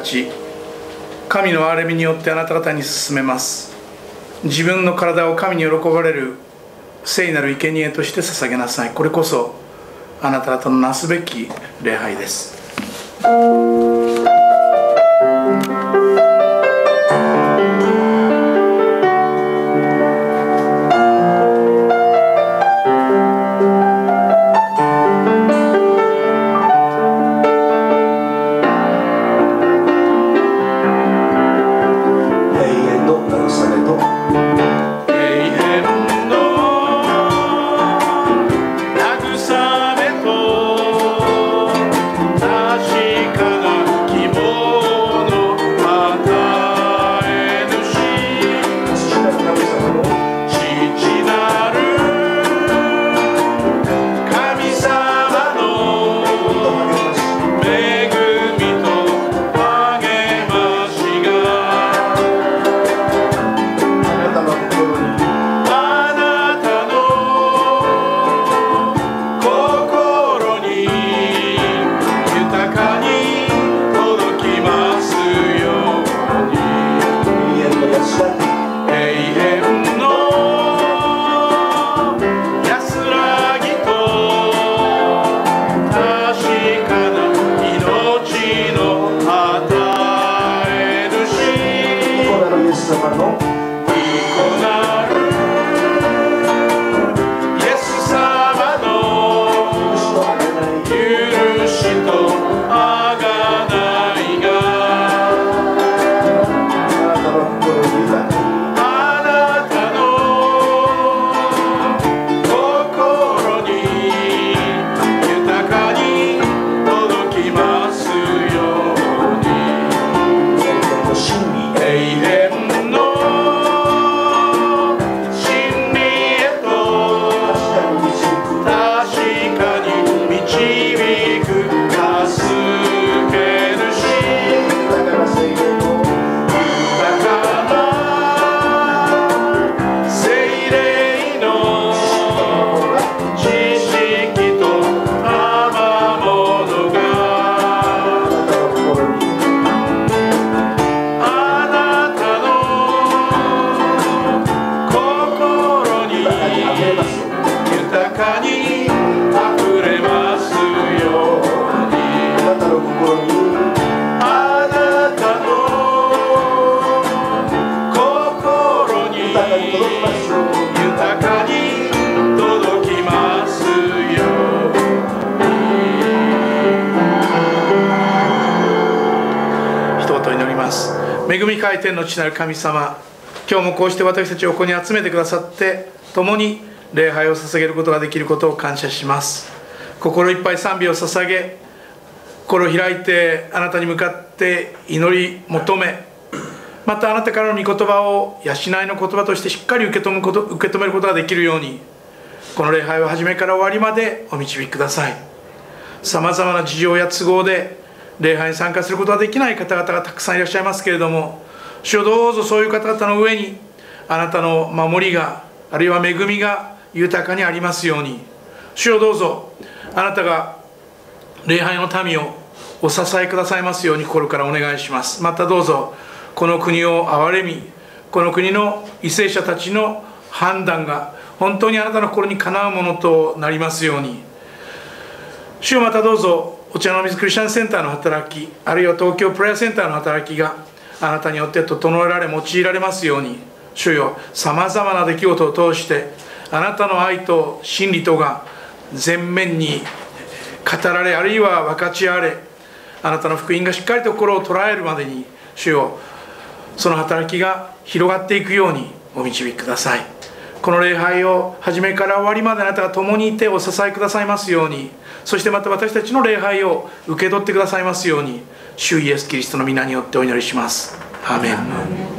ち神の憐れみによってあなた方に進めます。自分の体を神に喜ばれる聖なる生贄として捧げなさい。これこそあなた方のなすべき礼拝です。天の父なる神様。今日もこうして私たちをここに集めてくださって共に礼拝を捧げることができることを感謝します。心いっぱい賛美を捧げ心を開いてあなたに向かって祈り求めまたあなたからの御言葉を養いの言葉としてしっかり受け止むこと受け止めることができるようにこの礼拝を初めから終わりまでお導きください。さまざまな事情や都合で礼拝に参加することができない方々がたくさんいらっしゃいますけれども主よどうぞそういう方々の上にあなたの守りがあるいは恵みが豊かにありますように。主よどうぞあなたが礼拝の民をお支えくださいますように心からお願いします。またどうぞこの国を憐れみこの国の為政者たちの判断が本当にあなたの心にかなうものとなりますように。主よまたどうぞお茶の水クリスチャンセンターの働きあるいは東京プレアセンターの働きがあなたによって整えられ用いられますように。主よさまざまな出来事を通してあなたの愛と真理とが前面に語られあるいは分かち合われあなたの福音がしっかりと心を捉えるまでに主よその働きが広がっていくようにお導きください。この礼拝を初めから終わりまであなたが共にいてお支えくださいますように。そしてまた私たちの礼拝を受け取ってくださいますように。主イエス・キリストの皆によってお祈りします。アメン。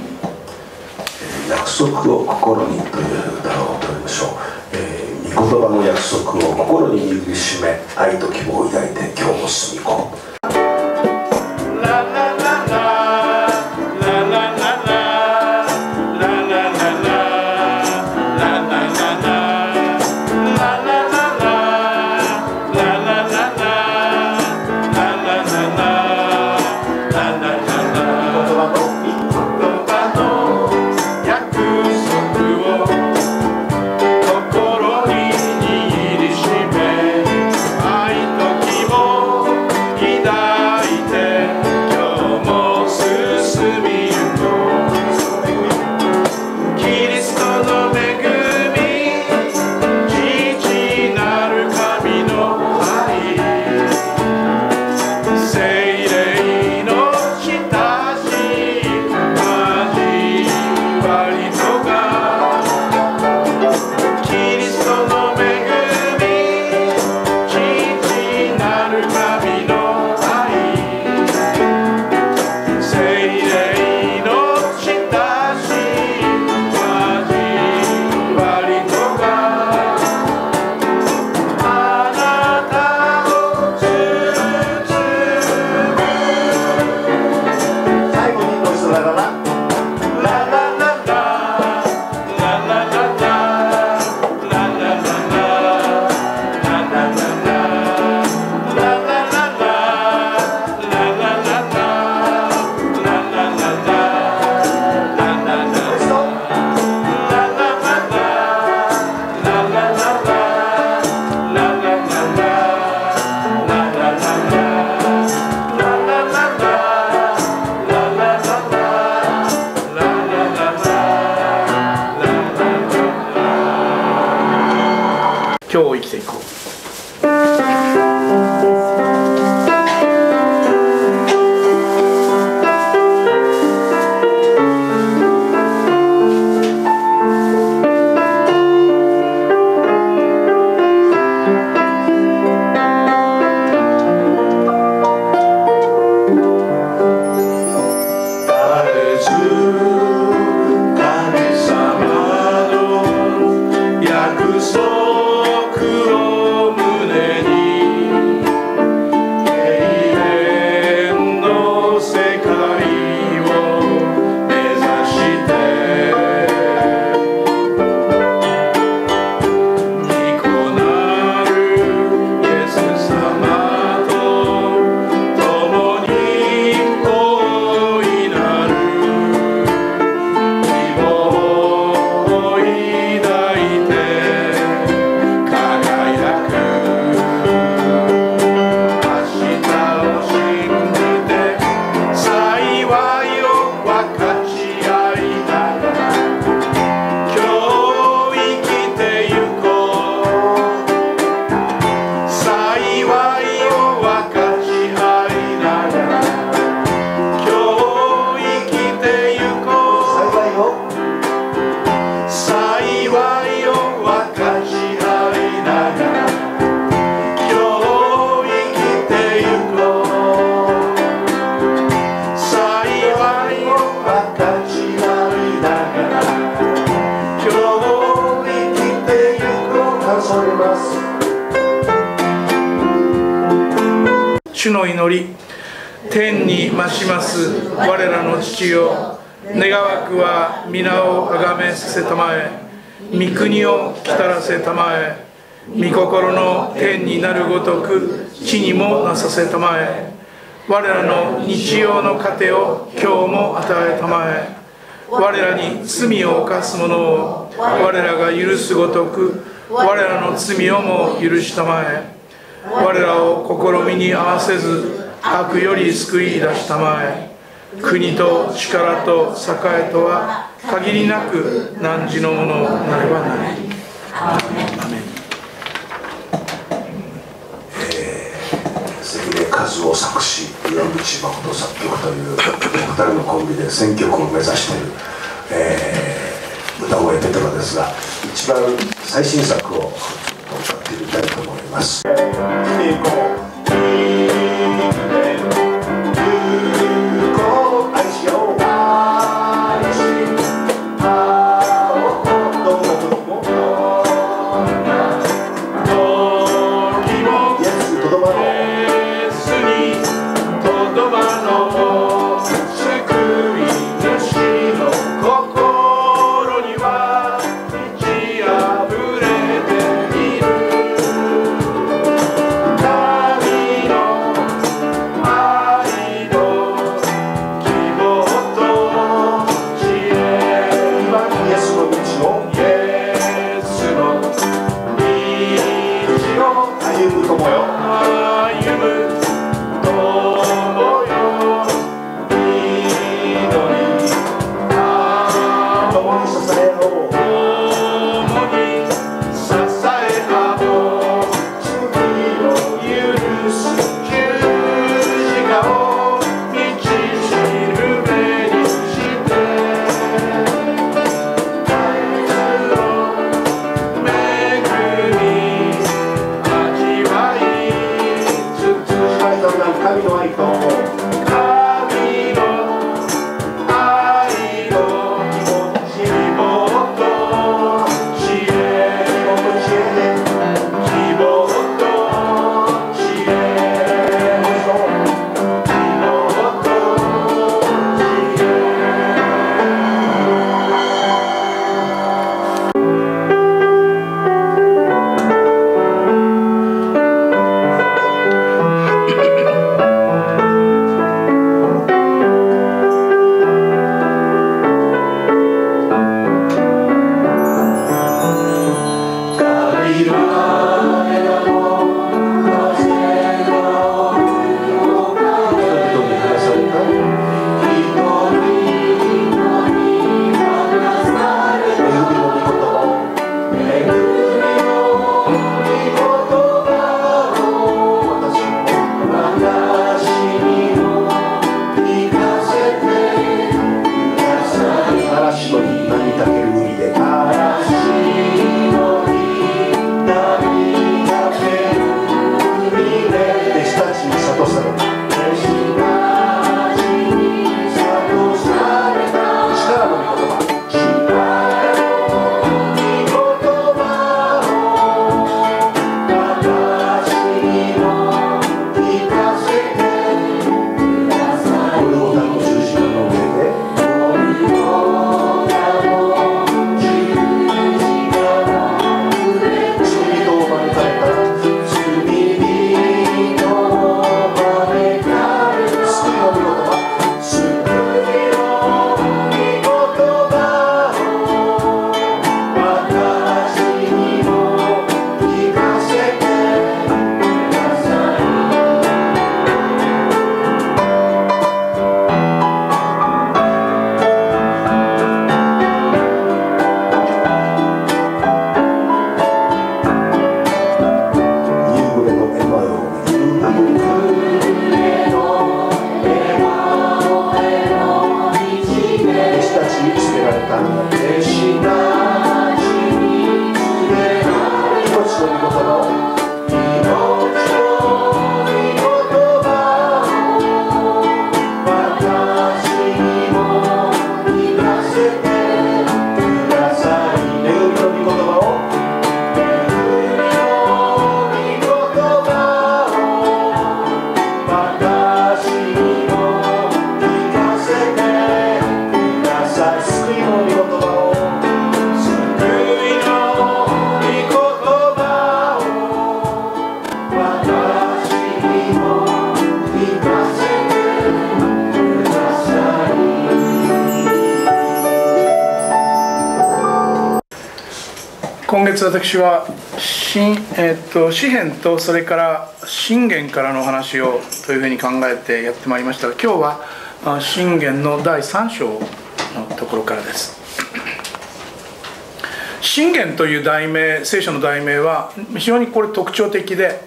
約束を心にという歌を取りましょう、えー、御言葉の約束を心に握りしめ愛と希望を抱いて今日も進み込む今日を生きていこう。す。我らの父よ。願わくは皆をあがめさせたまえ。御国を来たらせたまえ。御心の天になるごとく地にもなさせたまえ。我らの日曜の糧を今日も与えたまえ。我らに罪を犯す者を我らが許すごとく我らの罪をも許したまえ。我らを試みに合わせず悪より救い出したまえ国と力と栄とは限りなく汝のものなればなりアメン関根和夫作詞岩口誠作曲というお二人のコンビで選曲を目指している、えー歌声ペトラですが一番最新作を歌ってみたいと思います。月私は新、えー、っと詩篇とそれから信玄からのお話をというふうに考えてやってまいりましたが今日は信玄の第3章のところからです。信玄という題名聖書の題名は非常にこれ特徴的で、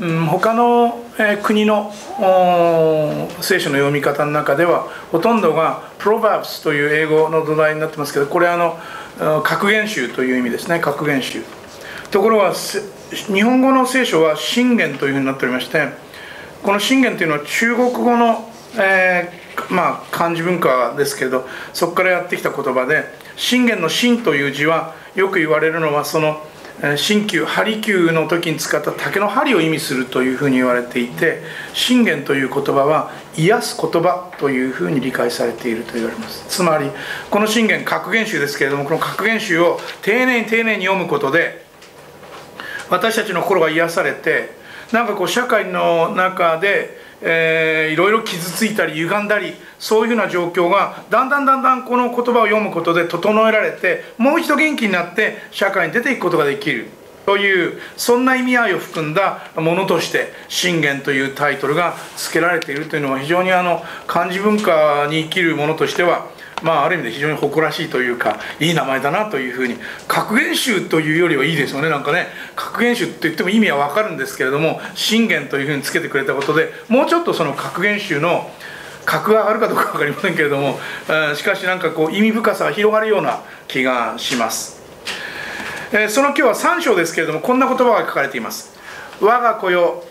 うん、他の、え、国の聖書の読み方の中ではほとんどがプロバーブスという英語の土台になってますけどこれあの格言集という意味ですね格言集ところが日本語の聖書は信玄というふうになっておりましてこの信玄というのは中国語の、えー、まあ、漢字文化ですけれどそこからやってきた言葉で信玄の「信」という字はよく言われるのはその鍼灸針灸の時に使った竹の針を意味するというふうに言われていて信玄という言葉は癒す言葉というふうに理解されていると言われます。つまりこの信玄格言集ですけれどもこの格言集を丁寧に丁寧に読むことで私たちの心が癒されてなんかこう社会の中でえー、いろいろ傷ついたり歪んだりそういうふうな状況がだんだんだんだんこの言葉を読むことで整えられてもう一度元気になって社会に出ていくことができる。というそんな意味合いを含んだものとして「信玄」というタイトルが付けられているというのは非常にあの漢字文化に生きるものとしてはまあ、ある意味で非常に誇らしいというかいい名前だなというふうに格言集というよりはいいですよね。なんかね格言集って言っても意味は分かるんですけれども信玄というふうにつけてくれたことでもうちょっとその格言集の格があるかどうか分かりませんけれどもしかしなんかこう意味深さが広がるような気がします、えその今日は3章ですけれどもこんな言葉が書かれています。我が子よ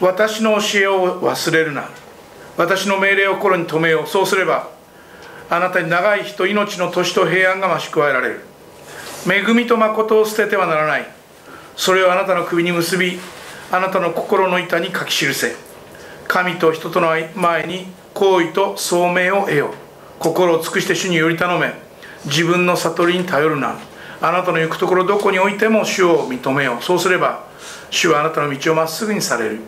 私の教えを忘れるな。私の命令を心に留めよう。そうすればあなたに長い日と命の年と平安が増し加えられる。恵みと誠を捨ててはならない。それをあなたの首に結びあなたの心の板に書き記せ。神と人との前に好意と聡明を得よ心を尽くして主により頼め。自分の悟りに頼るな。あなたの行くところどこにおいても主を認めよう。そうすれば主はあなたの道をまっすぐにされる。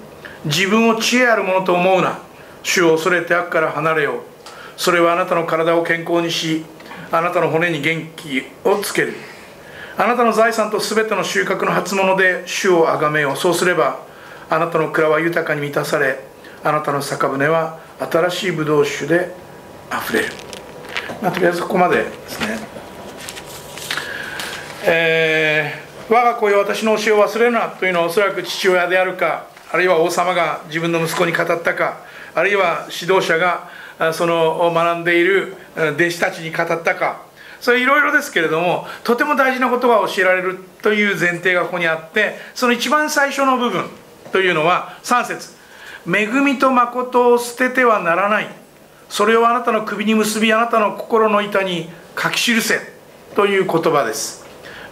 自分を知恵あるものと思うな。主を恐れて悪から離れよう。それはあなたの体を健康にしあなたの骨に元気をつける。あなたの財産と全ての収穫の初物で主をあがめよう。そうすればあなたの蔵は豊かに満たされあなたの酒舟は新しいブドウ酒であふれる、まあ、とりあえずここまでですね。えー、我が子よ私の教えを忘れるなというのはおそらく父親であるかあるいは王様が自分の息子に語ったかあるいは指導者がその学んでいる弟子たちに語ったか。それいろいろですけれどもとても大事なことが教えられるという前提がここにあってその一番最初の部分というのは3節恵みと誠を捨ててはならないそれをあなたの首に結びあなたの心の板に書き記せという言葉です。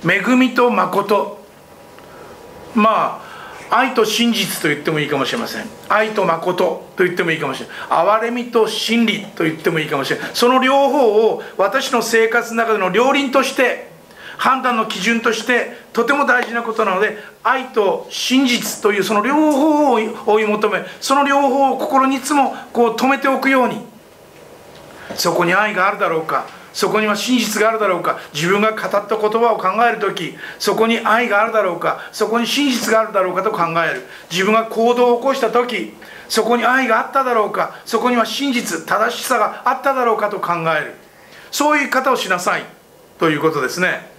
恵みと誠。まあ愛と真実と言ってもいいかもしれません。愛と誠と言ってもいいかもしれない。憐れみと真理と言ってもいいかもしれない。その両方を私の生活の中での両輪として判断の基準としてとても大事なことなので愛と真実というその両方を追い求めその両方を心にいつもこう止めておくようにそこに愛があるだろうかそこには真実があるだろうか。自分が語った言葉を考える時そこに愛があるだろうか。そこに真実があるだろうかと考える。自分が行動を起こした時そこに愛があっただろうか。そこには真実正しさがあっただろうかと考える。そういう方をしなさい。ということですね。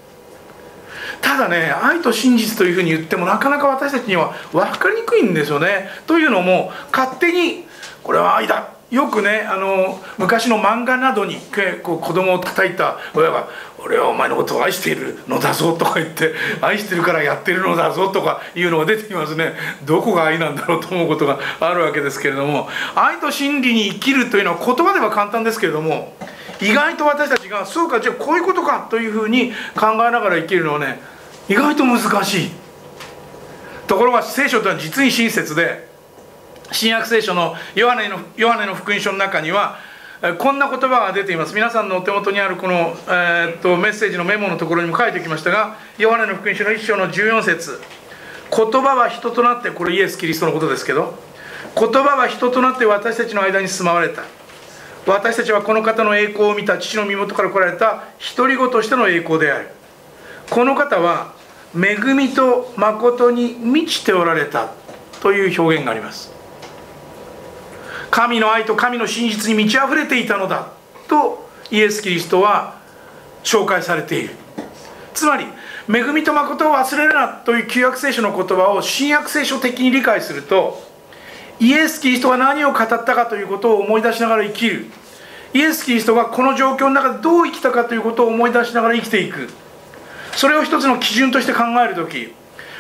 ただね愛と真実というふうに言ってもなかなか私たちには分かりにくいんですよね。というのも勝手にこれは愛だ。よくねあの昔の漫画などにこう子供を叩いた親が「俺はお前のことを愛しているのだぞ」とか言って「愛してるからやってるのだぞ」とかいうのが出てきますね。どこが愛なんだろうと思うことがあるわけですけれども。愛と真理に生きるというのは言葉では簡単ですけれども意外と私たちがそうかじゃあこういうことかというふうに考えながら生きるのはね意外と難しい。ところが聖書というのは実に親切で新約聖書のヨハネのヨハネの福音書の中にはこんな言葉が出ています。皆さんのお手元にあるこの、えー、っとメッセージのメモのところにも書いておきましたがヨハネの福音書の1章の14節。言葉は人となってこれイエス・キリストのことですけど言葉は人となって私たちの間に住まわれた。私たちはこの方の栄光を見た父の身元から来られた独り子としての栄光である。この方は恵みと誠に満ちておられたという表現があります。神の愛と神の真実に満ち溢れていたのだ。とイエス・キリストは紹介されている。つまり恵みと誠を忘れるなという旧約聖書の言葉を新約聖書的に理解するとイエス・キリストが何を語ったかということを思い出しながら生きる。イエス・キリストがこの状況の中でどう生きたかということを思い出しながら生きていく。それを一つの基準として考える時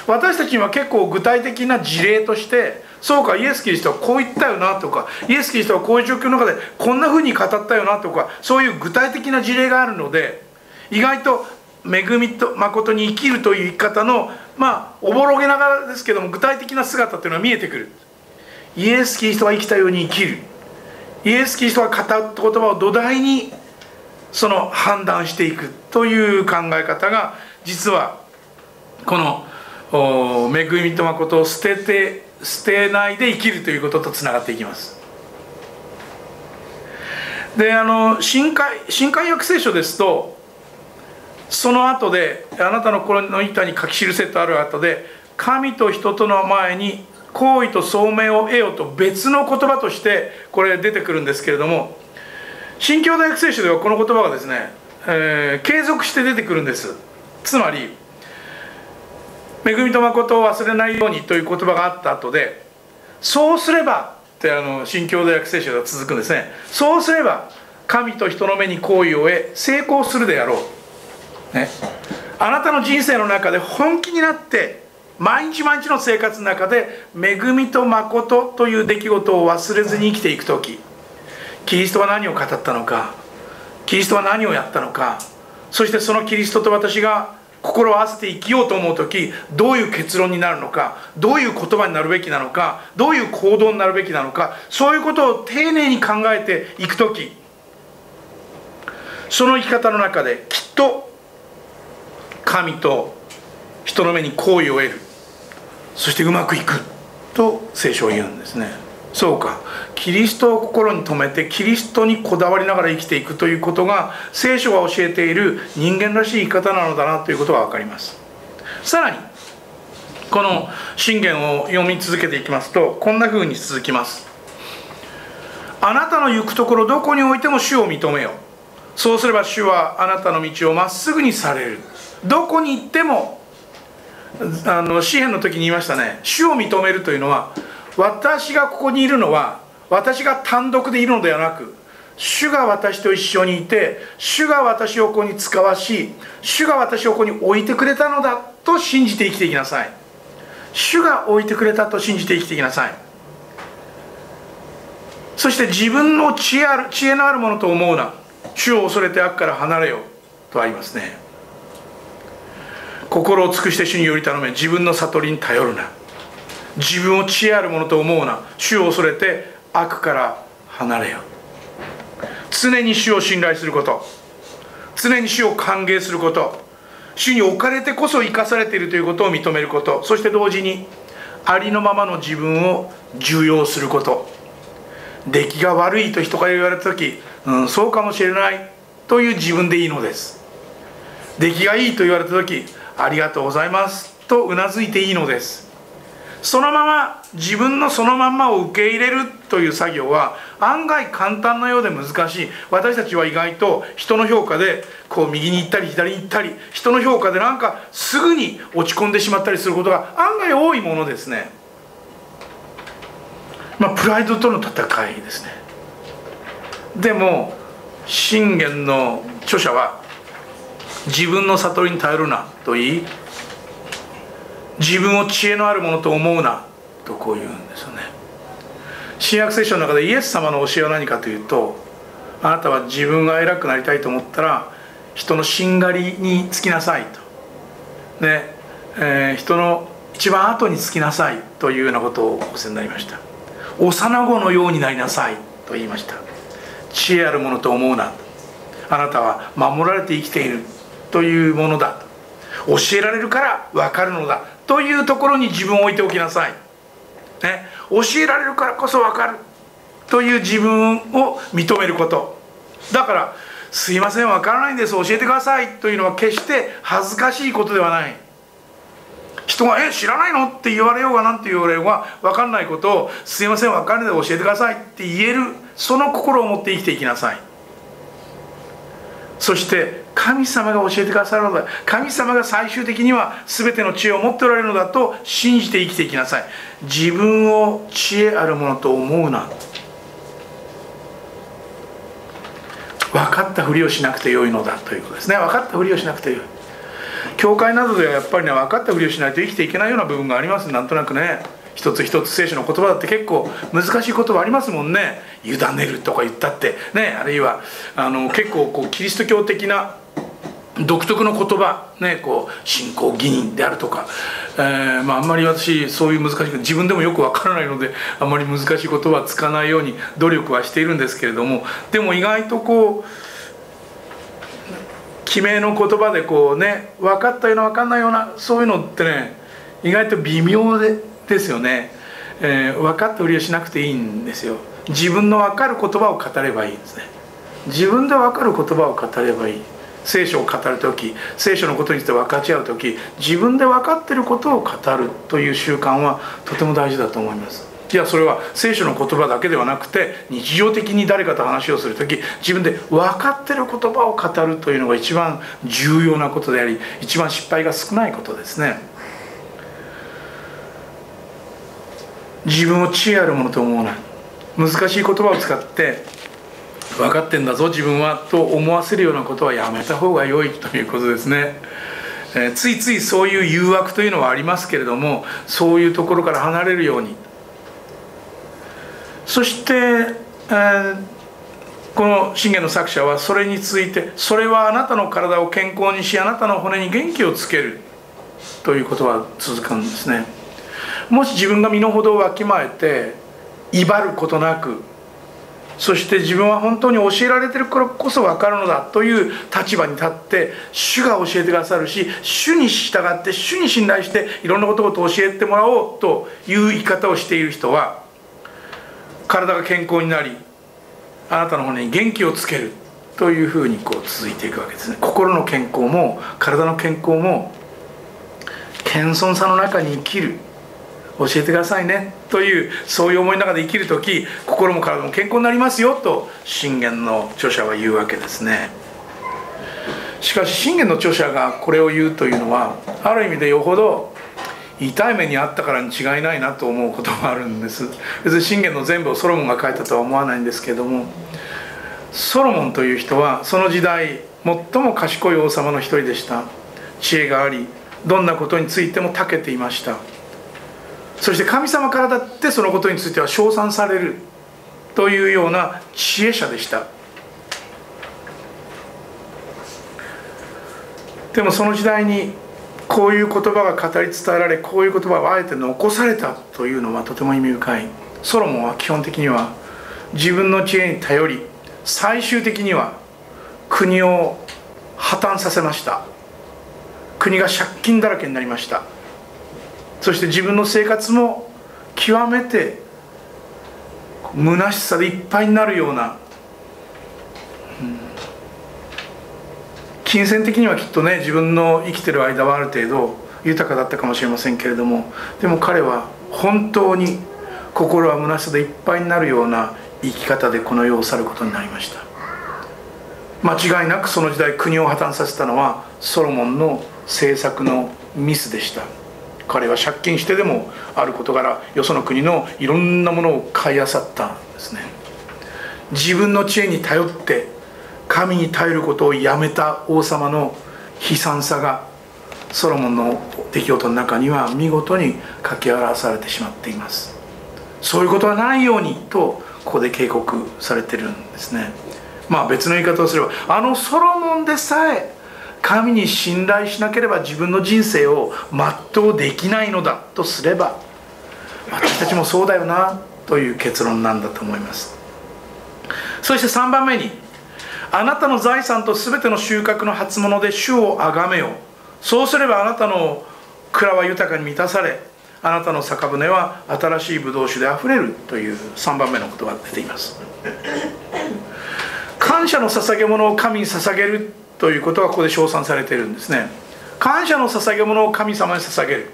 私たちには結構具体的な事例としてそうかイエス・キリストはこう言ったよなとかイエス・キリストはこういう状況の中でこんなふうに語ったよなとかそういう具体的な事例があるので意外と恵みと誠に生きるという生き方のまあおぼろげながらですけども具体的な姿というのは見えてくる。イエス・キリストが生きたように生きる。イエス・キリストが語った言葉を土台にその判断していくという考え方が実はこの恵みと誠を捨てて捨てないで生きるということとつながっていきます。であの新海新海約聖書ですとその後であなたの心の板に書き記せとある後で神と人との前に好意と聡明を得よと別の言葉としてこれ出てくるんですけれども新教大学聖書ではこの言葉がですね、えー、継続して出てくるんです。つまり恵みと誠を忘れないようにという言葉があった後でそうすればってあの新教大学聖書では続くんですね。そうすれば神と人の目に好意を得成功するであろう、ね、あなたの人生の中で本気になって毎日毎日の生活の中で恵みと誠という出来事を忘れずに生きていく時キリストは何を語ったのかキリストは何をやったのかそしてそのキリストと私が心を合わせて生きようと思う時どういう結論になるのかどういう言葉になるべきなのかどういう行動になるべきなのかそういうことを丁寧に考えていく時その生き方の中できっと神と人の目に好意を得る。そしてうまくいくと聖書を言うんですね。そうか。キリストを心に留めてキリストにこだわりながら生きていくということが聖書が教えている人間らしい生き方なのだなということが分かります。さらにこの信玄を読み続けていきますとこんな風に続きます。あなたの行くところどこにおいても主を認めよそうすれば主はあなたの道をまっすぐにされる。どこに行ってもあの詩篇の時に言いましたね。主を認めるというのは私がここにいるのは私が単独でいるのではなく主が私と一緒にいて主が私をここに使わし主が私をここに置いてくれたのだと信じて生きていきなさい。主が置いてくれたと信じて生きていきなさい。そして自分の知恵ある知恵のあるものと思うな。主を恐れて悪から離れよとありますね。心を尽くして主により頼め。自分の悟りに頼るな。自分を知恵あるものと思うな。主を恐れて悪から離れよ常に主を信頼すること。常に主を歓迎すること。主に置かれてこそ生かされているということを認めること。そして同時にありのままの自分を重要すること。出来が悪いと人が言われた時、うん、そうかもしれない。という自分でいいのです。出来がいいと言われた時ありがとうございます。とうなずいていいのです。そのまま自分のそのまんまを受け入れるという作業は案外簡単なようで難しい。私たちは意外と人の評価でこう右に行ったり左に行ったり人の評価でなんかすぐに落ち込んでしまったりすることが案外多いものですね。まあプライドとの戦いですね。でも信玄の著者は自分の悟りに頼るなと言い自分を知恵のあるものと思うなとこう言うんですよね。新約聖書の中でイエス様の教えは何かというとあなたは自分が偉くなりたいと思ったら人のしんがりにつきなさいと。ね、えー、人の一番後につきなさいというようなことをお教えになりました。幼子のようになりなさいと言いました。知恵あるものと思うな。あなたは守られて生きているというものだ教えられるから分かるのだ。というところに自分を置いておきなさい、ね、教えられるからこそ分かる。という自分を認めること。だから「すいません分からないんです。教えてください」というのは決して恥ずかしいことではない。人が「え知らないの?」って言われようがなんて言われようが分かんないことを「すいません分かんないで教えてください」って言えるその心を持って生きていきなさい。そして神様が教えてくださるのだ。神様が最終的には全ての知恵を持っておられるのだと信じて生きていきなさい。自分を知恵あるものと思うな。分かったふりをしなくてよいのだ。ということですね。分かったふりをしなくてよい。教会などではやっぱりね分かったふりをしないと生きていけないような部分があります。なんとなくね。一つ一つ聖書の言葉だって結構難しい言葉ありますもんね。委ねるとか言ったって。ね。あるいはあの結構こうキリスト教的な独特の言葉ねこう信仰義人であるとか、えー、まあ、あんまり私そういう難しい自分でもよくわからないのであんまり難しい言葉は使わないように努力はしているんですけれどもでも意外とこう記名の言葉でこうね分かったような分かんないようなそういうのってね意外と微妙でですよね、えー、分かったふりをしなくていいんですよ。自分の分かる言葉を語ればいいんですね。自分で分かる言葉を語ればいい。聖書を語る時聖書のことについて分かち合う時自分で分かってることを語るという習慣はとても大事だと思います。いやそれは聖書の言葉だけではなくて日常的に誰かと話をする時自分で分かってる言葉を語るというのが一番重要なことであり一番失敗が少ないことですね。自分を知恵あるものと思わない。難しい言葉を使って分かってんだぞ自分はと思わせるようなことはやめた方が良いということですね、えー、ついついそういう誘惑というのはありますけれどもそういうところから離れるように。そして、えー、この信玄の作者はそれについてそれはあなたの体を健康にしあなたの骨に元気をつけるということは続くんですね。もし自分が身の程をわきまえて威張ることなくそして自分は本当に教えられてるからこそ分かるのだという立場に立って主が教えてくださるし主に従って主に信頼していろんなことを教えてもらおうという言い方をしている人は体が健康になりあなたの骨に元気をつけるというふうにこう続いていくわけですね。心の健康も体の健康も謙遜さの中に生きる。教えてくださいね。というそういう思いの中で生きる時心も体も健康になりますよと信玄の著者は言うわけですね。しかし信玄の著者がこれを言うというのはある意味でよほど痛い目にあったからに違いないなと思うこともあるんです。別に信玄の全部をソロモンが書いたとは思わないんですけれどもソロモンという人はその時代最も賢い王様の一人でした。知恵がありどんなことについても長けていました。そして神様からだってそのことについては称賛されるというような知恵者でした。でもその時代にこういう言葉が語り伝えられこういう言葉をあえて残されたというのはとても意味深い。ソロモンは基本的には自分の知恵に頼り最終的には国を破綻させました。国が借金だらけになりました。そして自分の生活も極めて虚しさでいっぱいになるような金銭的にはきっとね自分の生きてる間はある程度豊かだったかもしれませんけれどもでも彼は本当に心は虚しさでいっぱいになるような生き方でこの世を去ることになりました。間違いなくその時代国を破綻させたのはソロモンの政策のミスでした。彼は借金してでもある事柄よその国のいろんなものを買いあさったんですね。自分の知恵に頼って神に頼ることをやめた王様の悲惨さがソロモンの出来事の中には見事に書き表されてしまっています。そういうことはないようにとここで警告されてるんですね。まあ別の言い方をすればあのソロモンでさえ神に信頼しなければ自分の人生を全うできないのだとすれば私たちもそうだよなという結論なんだと思います。そして3番目にあなたの財産と全ての収穫の初物で主をあがめよそうすればあなたの蔵は豊かに満たされあなたの酒舟は新しいブドウ酒であふれるという3番目のことが出ています。感謝の捧げ物を神に捧げるということがここで称賛されているんですね。感謝の捧げ物を神様に捧げる。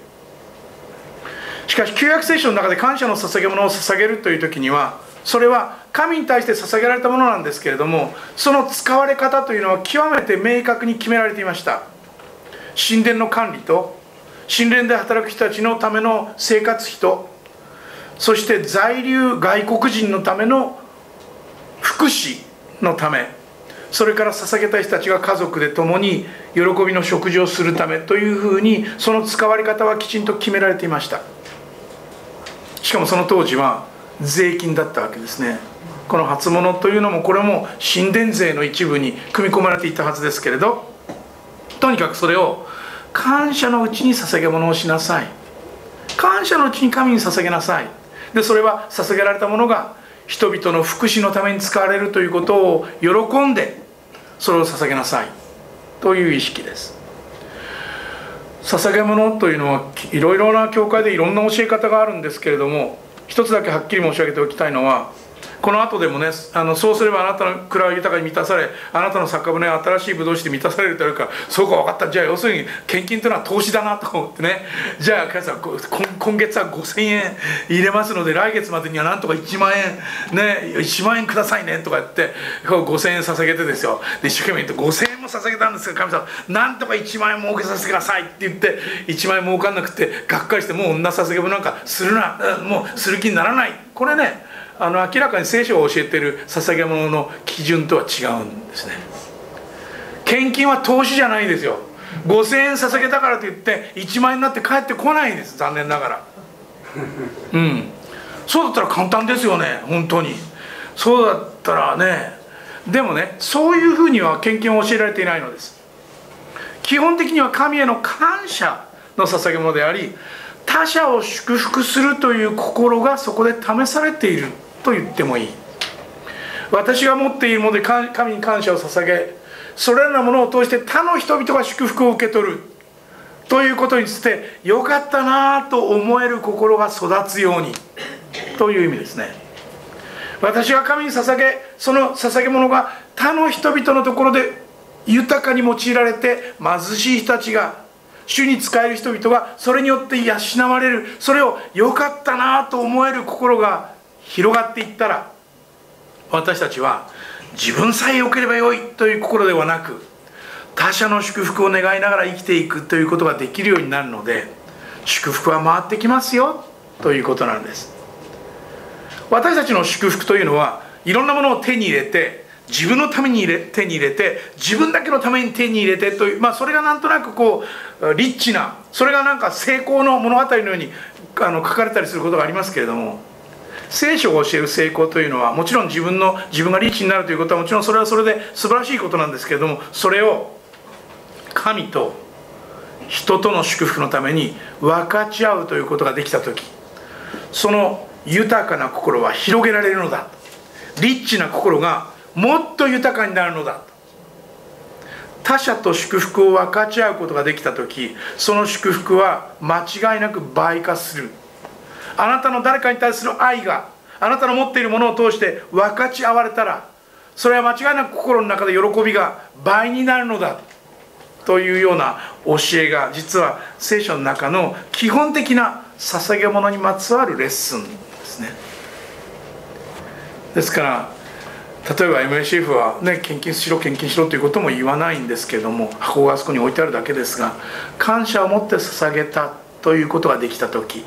しかし旧約聖書の中で感謝の捧げ物を捧げるという時にはそれは神に対して捧げられたものなんですけれどもその使われ方というのは極めて明確に決められていました。神殿の管理と神殿で働く人たちのための生活費とそして在留外国人のための福祉のため。それから捧げた人たちが家族で共に喜びの食事をするためというふうにその使われ方はきちんと決められていました。しかもその当時は税金だったわけですね。この初物というのもこれも神殿税の一部に組み込まれていたはずですけれどとにかくそれを感謝のうちに捧げ物をしなさい。感謝のうちに神に捧げなさい。でそれは捧げられたものが人々の福祉のために使われるということを喜んでそれを捧げなさい。という意識です。捧げ物というのはいろいろな教会でいろんな教え方があるんですけれども一つだけはっきり申し上げておきたいのはこの後でもねあのそうすればあなたの蔵は豊かに満たされあなたの酒舟は新しいブドウ酒で満たされるというかそうか分かった。じゃあ要するに献金というのは投資だなと思ってね。じゃあ皆さん今月は5000円入れますので来月までにはなんとか1万円ね1万円くださいねとか言って5000円捧げてですよ。で一生懸命言って5000円も捧げたんですが神様なんとか1万円儲けさせてくださいって言って1万円儲かんなくてがっかりしてもう女捧げ物なんかするなもうする気にならない。これねあの明らかに聖書が教えている捧げ物の基準とは違うんですね。献金は投資じゃないんですよ。5000円捧げたからといって1万円になって帰ってこないんです残念ながら。うん。そうだったら簡単ですよね本当に。そうだったらね。でもねそういうふうには献金を教えられていないのです。基本的には神への感謝の捧げ物であり他者を祝福するという心がそこで試されている。と言ってもいい。私が持っているもので神に感謝を捧げそれらのものを通して他の人々が祝福を受け取る。ということについてよかったなと思える心が育つように。という意味ですね。私が神に捧げその捧げ物が他の人々のところで豊かに用いられて貧しい人たちが主に仕える人々がそれによって養われる。それを良かったなと思える心が広がっていったら私たちは自分さえ良ければよいという心ではなく他者の祝福を願いながら生きていくということができるようになるので祝福は回ってきますよということなんです。私たちの祝福というのはいろんなものを手に入れて自分のために入れ手に入れて自分だけのために手に入れてという、まあ、それがなんとなくこうリッチなそれがなんか成功の物語のようにあの書かれたりすることがありますけれども聖書が教える成功というのはもちろん自分の自分がリッチになるということはもちろんそれはそれで素晴らしいことなんですけれどもそれを神と人との祝福のために分かち合うということができた時その豊かな心は広げられるのだ。リッチな心がもっと豊かになるのだ。他者と祝福を分かち合うことができた時その祝福は間違いなく倍化する。あなたの誰かに対する愛があなたの持っているものを通して分かち合われたらそれは間違いなく心の中で喜びが倍になるのだというような教えが実は聖書の中の基本的な捧げ物にまつわるレッスンですね。ですから例えば MSF はね献金しろ献金しろということも言わないんですけれども箱があそこに置いてあるだけですが感謝を持って捧げたということができた時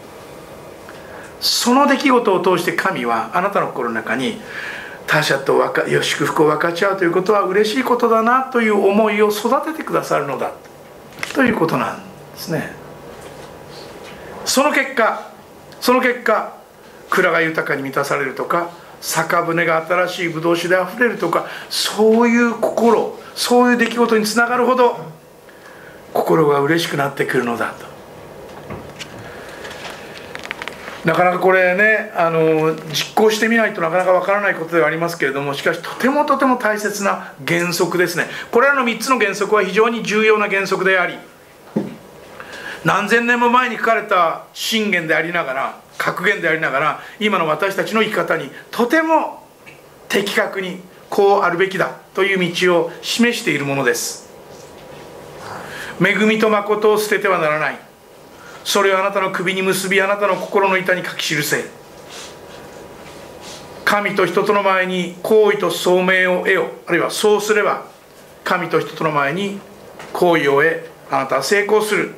その出来事を通して神はあなたの心の中に他者と祝福を分かち合うということは嬉しいことだなという思いを育ててくださるのだということなんですね。その結果その結果蔵が豊かに満たされるとか酒舟が新しいブドウ酒であふれるとかそういう心そういう出来事につながるほど心が嬉しくなってくるのだと。なかなかこれねあの実行してみないとなかなかわからないことではありますけれどもしかしとてもとても大切な原則ですね。これらの3つの原則は非常に重要な原則であり何千年も前に書かれた信玄でありながら格言でありながら今の私たちの生き方にとても的確にこうあるべきだという道を示しているものです。恵みと誠を捨ててはならない。それをあなたの首に結びあなたの心の板に書き記せ。神と人との前に行為と聡明を得よ。あるいはそうすれば神と人との前に行為を得あなたは成功する。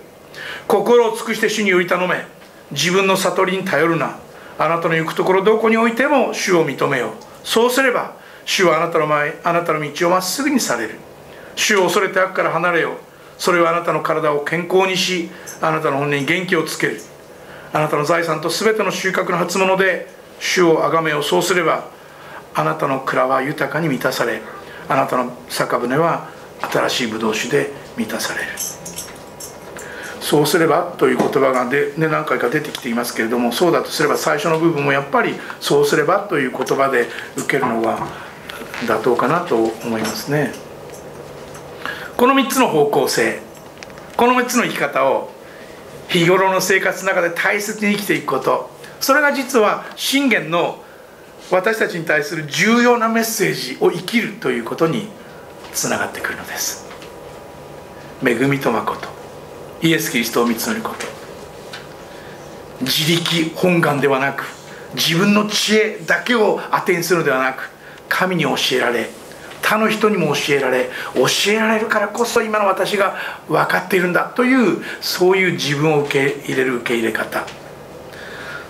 心を尽くして主により頼め。自分の悟りに頼るな。あなたの行くところどこにおいても主を認めよう。そうすれば主はあなたの前あなたの道をまっすぐにされる。主を恐れて悪から離れよう。それはあなたの体を健康にしあなたの本音に元気をつける。あなたの財産と全ての収穫の初物で主を崇めようそうすればあなたの蔵は豊かに満たされあなたの酒舟は新しいブドウ酒で満たされる。そうすればという言葉がで、ね、何回か出てきていますけれどもそうだとすれば最初の部分もやっぱりそうすればという言葉で受けるのは妥当かなと思いますね。この3つの方向性この3つの生き方を日頃の生活の中で大切に生きていくこと。それが実は信玄の私たちに対する重要なメッセージを生きるということにつながってくるのです。恵みと誠。イエス・キリストを見つめること。自力本願ではなく自分の知恵だけを当てにするのではなく神に教えられ他の人にも教えられ教えられるからこそ今の私が分かっているんだというそういう自分を受け入れる受け入れ方。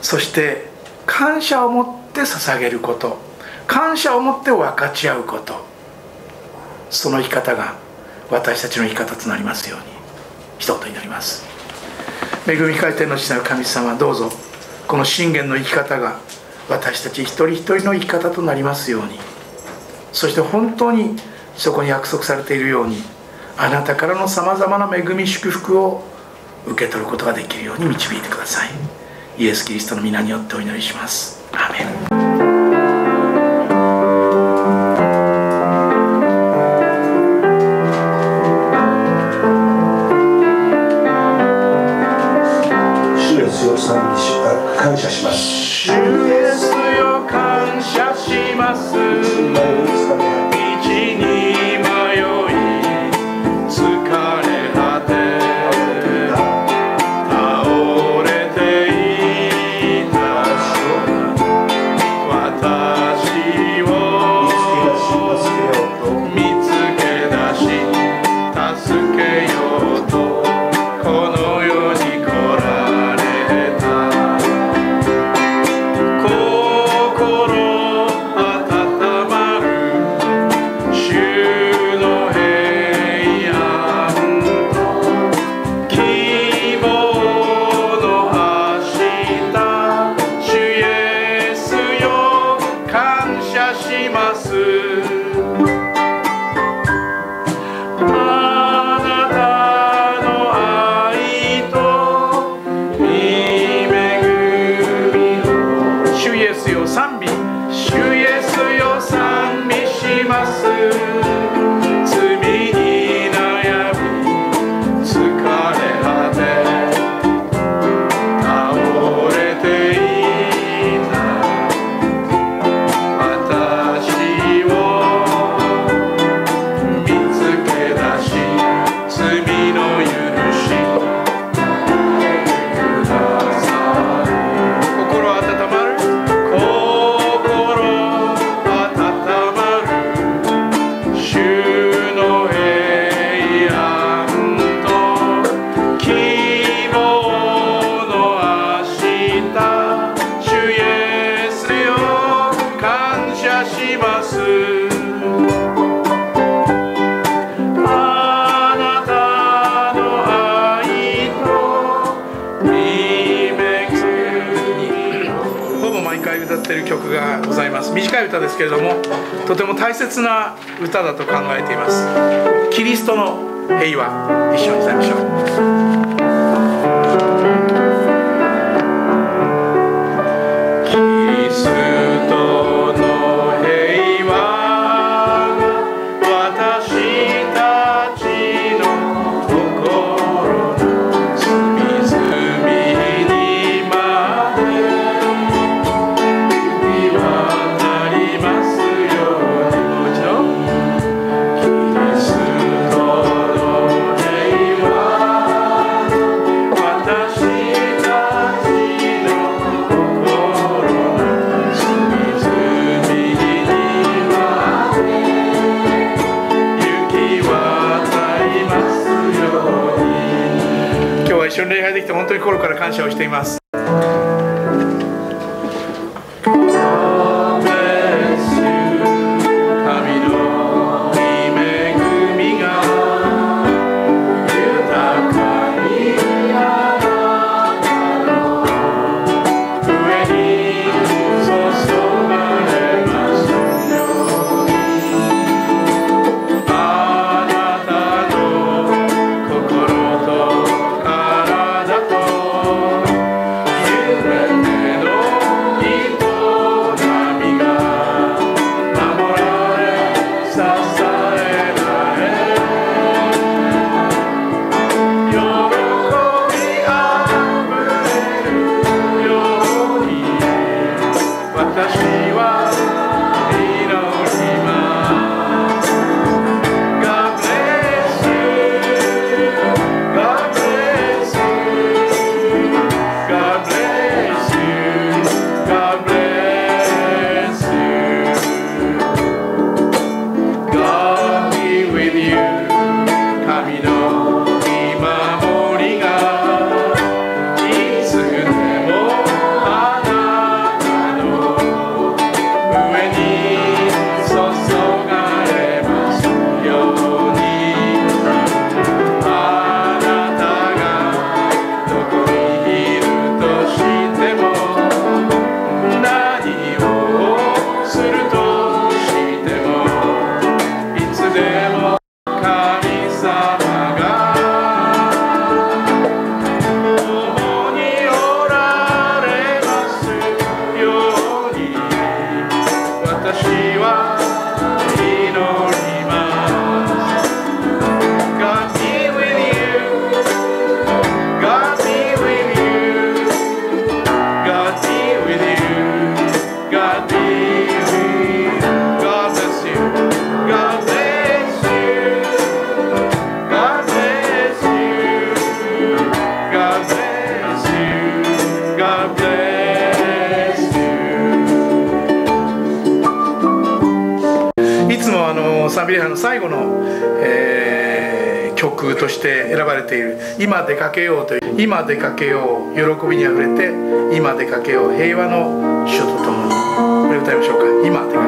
そして感謝を持って捧げること。感謝を持って分かち合うこと。その生き方が私たちの生き方となりますように。一言になります。恵み深い天の父なる神様どうぞこの信玄の生き方が私たち一人一人の生き方となりますように。そして本当にそこに約束されているようにあなたからのさまざまな恵み祝福を受け取ることができるように導いてください。イエス・キリストの皆によってお祈りします。アメン。ですけれどもとても大切な歌だと考えています。キリストの平和一緒に歌いましょう。サビリハの最後の、えー曲として選ばれている「今出かけよう」という「今出かけよう」喜びにあふれて「今出かけよう」平和の主とともに。これ歌いましょうか「今出かけよう」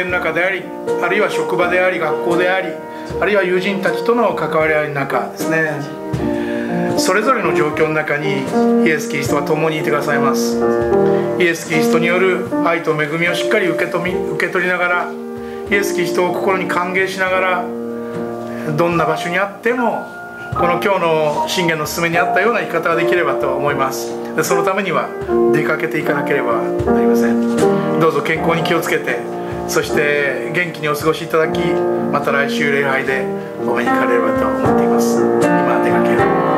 庭の中でありあるいは職場であり学校でありあるいは友人たちとの関わり合いの中ですね。それぞれの状況の中にイエス・キリストは共にいてくださいます。イエス・キリストによる愛と恵みをしっかり受け止み受け取りながらイエス・キリストを心に歓迎しながらどんな場所にあってもこの今日の信玄の勧めにあったような生き方ができればと思います。そのためには出かけていかなければなりません。どうぞ健康に気をつけてそして元気にお過ごしいただきまた来週礼拝でお目にかかれればと思っています。今出かけよう